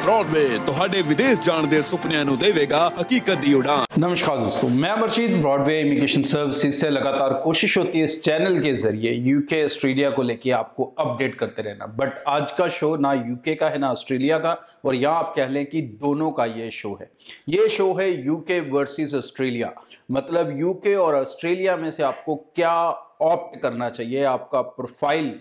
Broadway ਤੁਹਾਡੇ ਵਿਦੇਸ਼ ਜਾਣ ਦੇ ਸੁਪਨਿਆਂ ਨੂੰ ਦੇਵੇਗਾ ਹਕੀਕਤ ਦੀ ਉਡਾਨ नमस्कार दोस्तों मैं अमरजीत ब्रॉडवे इमिग्रेशन सर्विसेज से लगातार कोशिश होती है इस चैनल के जरिए यूके ऑस्ट्रेलिया को लेके आपको अपडेट करते रहना बट आज का शो ना यूके का है ना ऑस्ट्रेलिया का और यहाँ आप कह लें कि दोनों का ये शो है ये शो है यूके वर्सेस ऑस्ट्रेलिया मतलब यूके और ऑस्ट्रेलिया में से आपको क्या ऑप्ट करना चाहिए आपका प्रोफाइल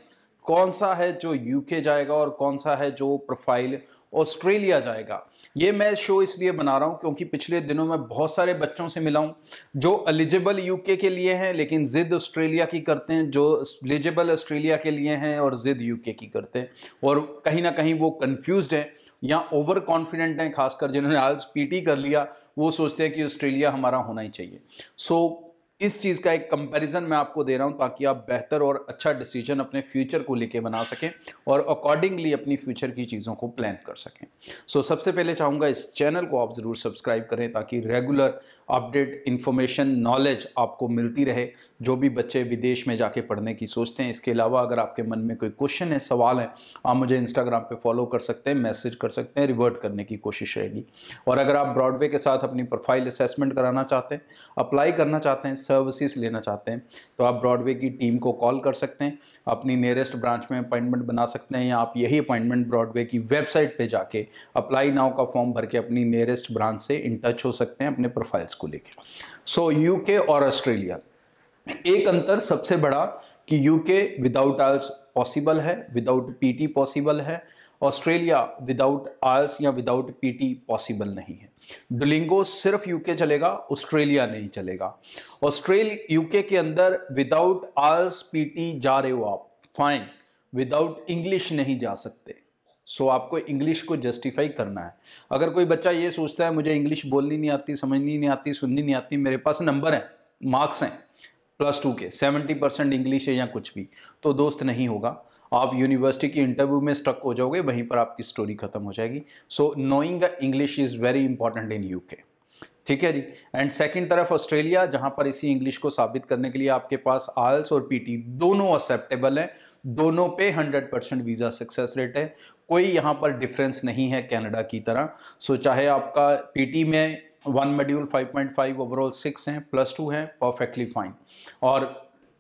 कौन सा है जो यूके जाएगा और कौन सा है जो प्रोफाइल ऑस्ट्रेलिया जाएगा। ये मैं शो इसलिए बना रहा हूँ क्योंकि पिछले दिनों में बहुत सारे बच्चों से मिला हूँ जो एलिजिबल यूके के लिए हैं लेकिन जिद ऑस्ट्रेलिया की करते हैं जो एलिजिबल ऑस्ट्रेलिया के लिए हैं और जिद यूके की करते हैं। और कहीं ना कहीं वो कंफ्यूज्ड हैं या ओवर कॉन्फिडेंट हैं खासकर जिन्होंने आज पीटी कर लिया वो सोचते हैं कि ऑस्ट्रेलिया हमारा होना ही चाहिए। सो so, इस चीज़ का एक कंपैरिजन मैं आपको दे रहा हूँ ताकि आप बेहतर और अच्छा डिसीज़न अपने फ्यूचर को लेके बना सकें और अकॉर्डिंगली अपनी फ्यूचर की चीज़ों को प्लान कर सकें। सो so, सबसे पहले चाहूँगा इस चैनल को आप ज़रूर सब्सक्राइब करें ताकि रेगुलर अपडेट इंफॉर्मेशन नॉलेज आपको मिलती रहे। जो भी बच्चे विदेश में जाके पढ़ने की सोचते हैं, इसके अलावा अगर आपके मन में कोई क्वेश्चन है सवाल है, आप मुझे इंस्टाग्राम पे फॉलो कर सकते हैं मैसेज कर सकते हैं रिवर्ट करने की कोशिश रहेगी। और अगर आप ब्रॉडवे के साथ अपनी प्रोफ़ाइल असेसमेंट कराना चाहते हैं अप्लाई करना चाहते हैं सर्विसेज़ लेना चाहते हैं तो आप ब्रॉडवे की टीम को कॉल कर सकते हैं, अपनी नियरेस्ट ब्रांच में अपॉइंटमेंट बना सकते हैं, या आप यही अपॉइंटमेंट ब्रॉडवे की वेबसाइट पर जाके अप्लाई नाउ का फॉर्म भर के अपनी नियरेस्ट ब्रांच से इन टच हो सकते हैं, अपने प्रोफाइल्स को लेकर सो यूके और ऑस्ट्रेलिया एक अंतर सबसे बड़ा कि यूके विदाउट आल्स पॉसिबल है विदाउट पीटी पॉसिबल है ऑस्ट्रेलिया विदाउट आल्स या विदाउट पीटी पॉसिबल नहीं है। डुलिंगो सिर्फ़ यूके चलेगा ऑस्ट्रेलिया नहीं चलेगा। ऑस्ट्रेलिया यूके के अंदर विदाउट आल्स पीटी जा रहे हो आप फाइन विदाउट इंग्लिश नहीं जा सकते। सो so, आपको इंग्लिश को जस्टिफाई करना है। अगर कोई बच्चा ये सोचता है मुझे इंग्लिश बोलनी नहीं आती समझनी नहीं आती सुननी नहीं आती मेरे पास नंबर है मार्क्स हैं प्लस टू के सेवेंटी परसेंट इंग्लिश है या कुछ भी तो दोस्त नहीं होगा। आप यूनिवर्सिटी की इंटरव्यू में स्टक हो जाओगे, वहीं पर आपकी स्टोरी खत्म हो जाएगी। So knowing English is very important in UK ठीक है जी? एंड सेकंड तरफ़ ऑस्ट्रेलिया जहाँ पर इसी इंग्लिश को साबित करने के लिए आपके पास आल्स और पीटी दोनों एक्सेप्टेबल हैं। दोनों पे 100 परसेंट वीज़ा सक्सेस रेट है। कोई यहाँ पर डिफरेंस नहीं है कनाडा की तरह। सो चाहे आपका पीटी में वन मेड्यूल 5.5 ओवरऑल सिक्स हैं प्लस टू हैं परफेक्टली फाइन और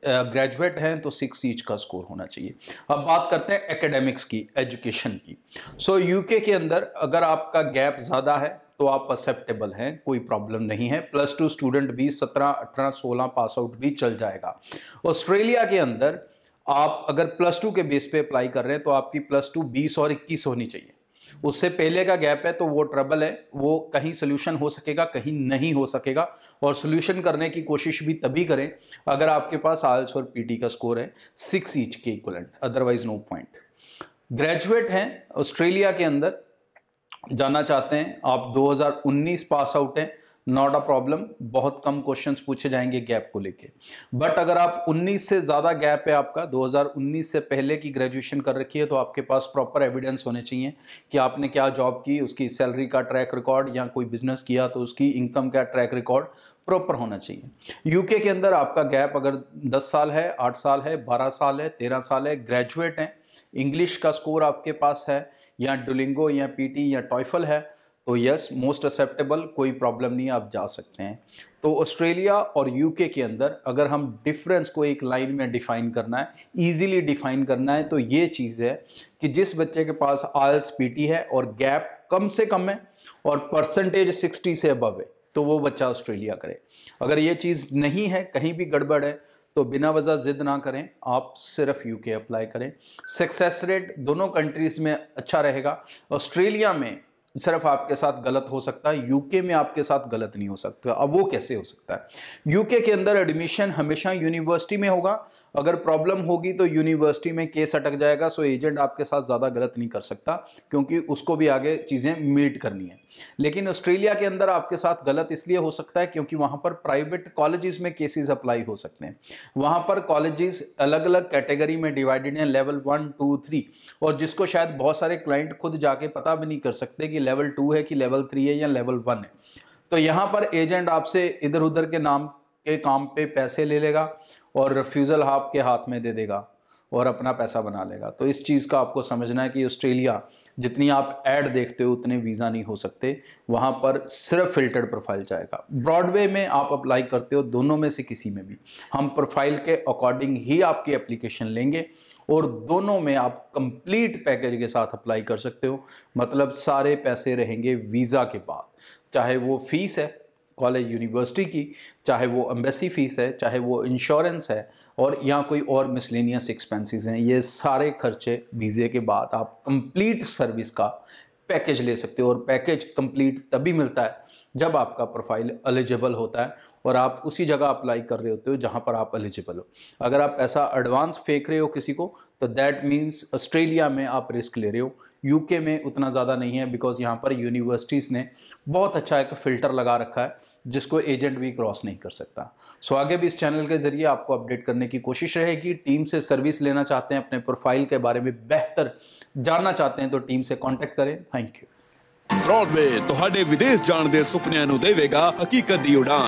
ग्रेजुएट हैं तो सिक्स ईच का स्कोर होना चाहिए। अब बात करते हैं एकेडमिक्स की एजुकेशन की। सो so, यूके के अंदर अगर आपका गैप ज़्यादा है तो आप एक्सेप्टेबल हैं कोई प्रॉब्लम नहीं है। प्लस टू स्टूडेंट भी सत्रह अठारह सोलह पास आउट भी चल जाएगा। ऑस्ट्रेलिया के अंदर आप अगर प्लस टू के बेस पे अप्लाई कर रहे हैं तो आपकी प्लस टू बीस और इक्कीस होनी चाहिए। उससे पहले का गैप है तो वो ट्रबल है, वो कहीं सोल्यूशन हो सकेगा, कहीं नहीं हो सकेगा। और सोल्यूशन करने की कोशिश भी तभी करें अगर आपके पास आल्स और पीटी का स्कोर है सिक्स ईच के equivalent otherwise no point graduate हैं ऑस्ट्रेलिया के अंदर, जाना चाहते हैं, आप 2019 पास आउट हैं नॉट अ प्रॉब्लम बहुत कम क्वेश्चंस पूछे जाएँगे गैप को लेके। बट अगर आप 19 से ज़्यादा गैप है आपका 2019 से पहले की ग्रेजुएशन कर रखी है तो आपके पास प्रॉपर एविडेंस होने चाहिए कि आपने क्या जॉब की, उसकी सैलरी का ट्रैक रिकॉर्ड या कोई बिज़नेस किया तो उसकी इनकम का ट्रैक रिकॉर्ड प्रॉपर होना चाहिए। यूके के अंदर आपका गैप अगर 10 साल है 8 साल है 12 साल है 13 साल है ग्रेजुएट हैं इंग्लिश का स्कोर आपके पास है, या डुलिंगो या पीटी या टॉयफल है तो यस मोस्ट एक्सेप्टेबल कोई प्रॉब्लम नहीं आप जा सकते हैं। तो ऑस्ट्रेलिया और यूके के अंदर अगर हम डिफरेंस को एक लाइन में डिफाइन करना है इजीली डिफाइन करना है तो ये चीज़ है कि जिस बच्चे के पास आल्स पीटी है और गैप कम से कम है और परसेंटेज 60 से अबव है तो वो बच्चा ऑस्ट्रेलिया करे। अगर ये चीज़ नहीं है, कहीं भी गड़बड़ है तो बिना वजह जिद ना करें, आप सिर्फ़ यूके अप्लाई करें। सक्सेस रेट दोनों कंट्रीज़ में अच्छा रहेगा। ऑस्ट्रेलिया में सिर्फ़ आपके साथ गलत हो सकता है यूके में आपके साथ गलत नहीं हो सकता। अब वो कैसे हो सकता है? यूके के अंदर एडमिशन हमेशा यूनिवर्सिटी में होगा अगर प्रॉब्लम होगी तो यूनिवर्सिटी में केस अटक जाएगा सो एजेंट आपके साथ ज़्यादा गलत नहीं कर सकता, क्योंकि उसको भी आगे चीज़ें मीट करनी है। लेकिन ऑस्ट्रेलिया के अंदर आपके साथ गलत इसलिए हो सकता है क्योंकि वहाँ पर प्राइवेट कॉलेजेस में केसेस अप्लाई हो सकते हैं। वहाँ पर कॉलेजेस अलग अलग कैटेगरी में डिवाइडेड हैं लेवल वन टू थ्री और जिसको शायद बहुत सारे क्लाइंट खुद जाके पता भी नहीं कर सकते कि लेवल टू है कि लेवल थ्री है या लेवल वन है। तो यहाँ पर एजेंट आपसे इधर उधर के नाम के काम पे पैसे ले लेगा और रिफ्यूज़ल आपके हाथ में दे देगा और अपना पैसा बना लेगा। तो इस चीज़ का आपको समझना है कि ऑस्ट्रेलिया, जितनी आप ऐड देखते हो, उतने वीज़ा नहीं हो सकते। वहाँ पर सिर्फ़ फिल्टर्ड प्रोफ़ाइल जाएगा। ब्रॉडवे में आप अप्लाई करते हो, दोनों में से किसी में भी। हम प्रोफ़ाइल के अकॉर्डिंग ही आपकी एप्लीकेशन लेंगे और दोनों में आप कंप्लीट पैकेज के साथ अप्लाई कर सकते हो। मतलब सारे पैसे रहेंगे वीज़ा के बाद। चाहे वो फ़ीस है कॉलेज यूनिवर्सिटी की, चाहे वो एम्बेसी फ़ीस है, चाहे वो इंश्योरेंस है, और या कोई और मिसलिनियस एक्सपेंसेस हैं, ये सारे खर्चे वीज़े के बाद आप कंप्लीट सर्विस का पैकेज ले सकते हो, और पैकेज कंप्लीट तभी मिलता है जब आपका प्रोफ़ाइल एलिजिबल होता है, और आप उसी जगह अप्लाई कर रहे होते हो जहाँ पर आप एलिजिबल हो। अगर आप पैसा एडवांस फेंक रहे हो किसी को तो दैट मीन्स ऑस्ट्रेलिया में आप रिस्क ले रहे हो यूके में उतना ज़्यादा नहीं है बिकॉज यहाँ पर यूनिवर्सिटीज़ ने बहुत अच्छा एक फ़िल्टर लगा रखा है जिसको एजेंट भी क्रॉस नहीं कर सकता सो आगे भी इस चैनल के ज़रिए आपको अपडेट करने की कोशिश रहेगी टीम से सर्विस लेना चाहते हैं अपने प्रोफाइल के बारे में बेहतर जानना चाहते हैं तो टीम से कॉन्टैक्ट करें थैंक यू ब्रॉडवे ਤੁਹਾਡੇ ਵਿਦੇਸ਼ ਜਾਣ ਦੇ ਸੁਪਨਿਆਂ ਨੂੰ ਦੇਵੇਗਾ ਹਕੀਕਤ ਦੀ ਉਡਾਨ